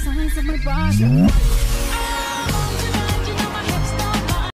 signs of my body.